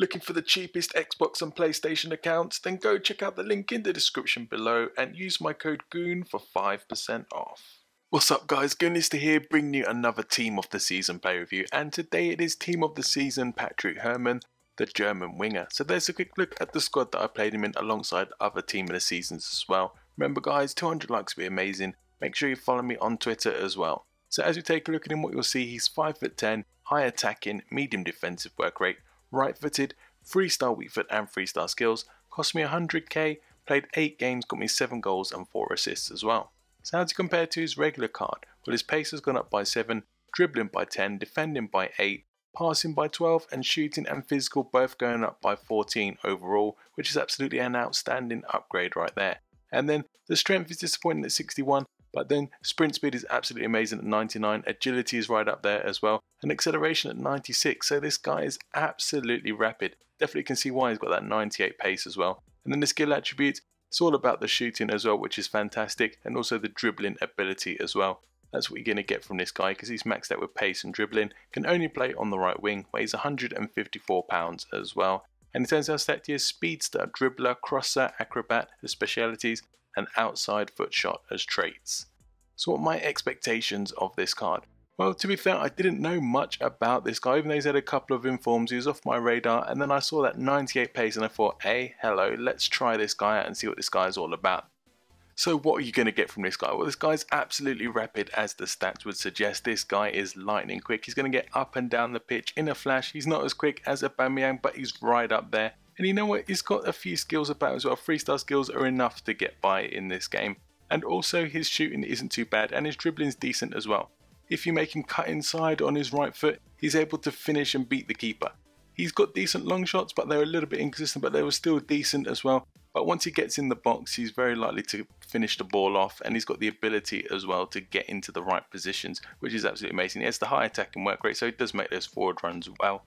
Looking for the cheapest Xbox and PlayStation accounts? Then go check out the link in the description below and use my code GOON for 5% off. What's up guys, Goonerlista here bringing you another Team of the Season play review and today it is Team of the Season Patrick Herrmann, the German winger. So there's a quick look at the squad that I played him in alongside other Team of the Seasons as well. Remember guys, 200 likes would be amazing. Make sure you follow me on Twitter as well. So as we take a look at him, what you'll see, he's 5'10", high attacking, medium defensive work rate, right footed, 3 star weak foot and 3 star skills, cost me 100k, played 8 games, got me 7 goals and 4 assists as well. So how he compare to his regular card? Well his pace has gone up by 7, dribbling by 10, defending by 8, passing by 12 and shooting and physical both going up by 14 overall, which is absolutely an outstanding upgrade right there. And then the strength is disappointing at 61, but then sprint speed is absolutely amazing at 99, agility is right up there as well, and acceleration at 96. So this guy is absolutely rapid. Definitely can see why he's got that 98 pace as well. And then the skill attributes, it's all about the shooting as well, which is fantastic, and also the dribbling ability as well. That's what you're going to get from this guy because he's maxed out with pace and dribbling. Can only play on the right wing, weighs 154 pounds as well. And in terms of stat tier, speedster, dribbler, crosser, acrobat, the specialities, and outside foot shot as traits. So what my expectations of this card? Well, to be fair, I didn't know much about this guy, even though he's had a couple of informs, he was off my radar, and then I saw that 98 pace and I thought, hey, hello, let's try this guy out and see what this guy is all about. So what are you going to get from this guy? Well, this guy's absolutely rapid as the stats would suggest. This guy is lightning quick. He's going to get up and down the pitch in a flash. He's not as quick as a Aubameyang, but he's right up there. And you know what? He's got a few skills about as well. Star skills are enough to get by in this game. And also his shooting isn't too bad and his dribbling is decent as well. If you make him cut inside on his right foot, he's able to finish and beat the keeper. He's got decent long shots, but they're a little bit inconsistent, but they were still decent as well. But once he gets in the box, he's very likely to finish the ball off, and he's got the ability as well to get into the right positions, which is absolutely amazing. He has the high attacking work rate, so he does make those forward runs well.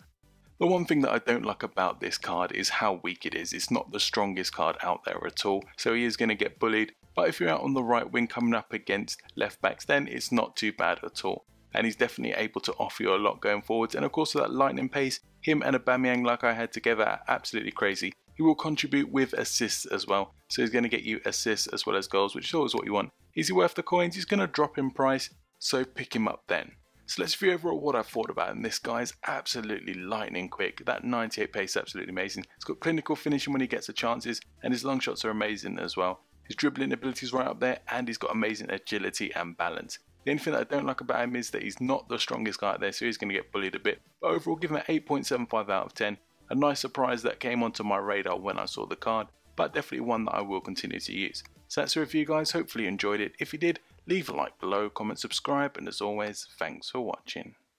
The one thing that I don't like about this card is how weak it is. It's not the strongest card out there at all, so he is going to get bullied. But if you're out on the right wing coming up against left backs, then it's not too bad at all. And he's definitely able to offer you a lot going forwards. And of course, with that lightning pace, him and Aubameyang, like I had together, are absolutely crazy. He will contribute with assists as well. So he's going to get you assists as well as goals, which is always what you want. Is he worth the coins? He's going to drop in price, so pick him up then. So let's review overall what I've thought about and This guy's absolutely lightning quick. That 98 pace is absolutely amazing. He's got clinical finishing when he gets the chances, and his long shots are amazing as well. His dribbling ability is right up there, and he's got amazing agility and balance. The only thing that I don't like about him is that he's not the strongest guy out there, so he's going to get bullied a bit. But overall, give him an 8.75 out of 10. A nice surprise that came onto my radar when I saw the card, but definitely one that I will continue to use. So that's the review guys, hopefully you enjoyed it. If you did, leave a like below, comment, subscribe, and as always, thanks for watching.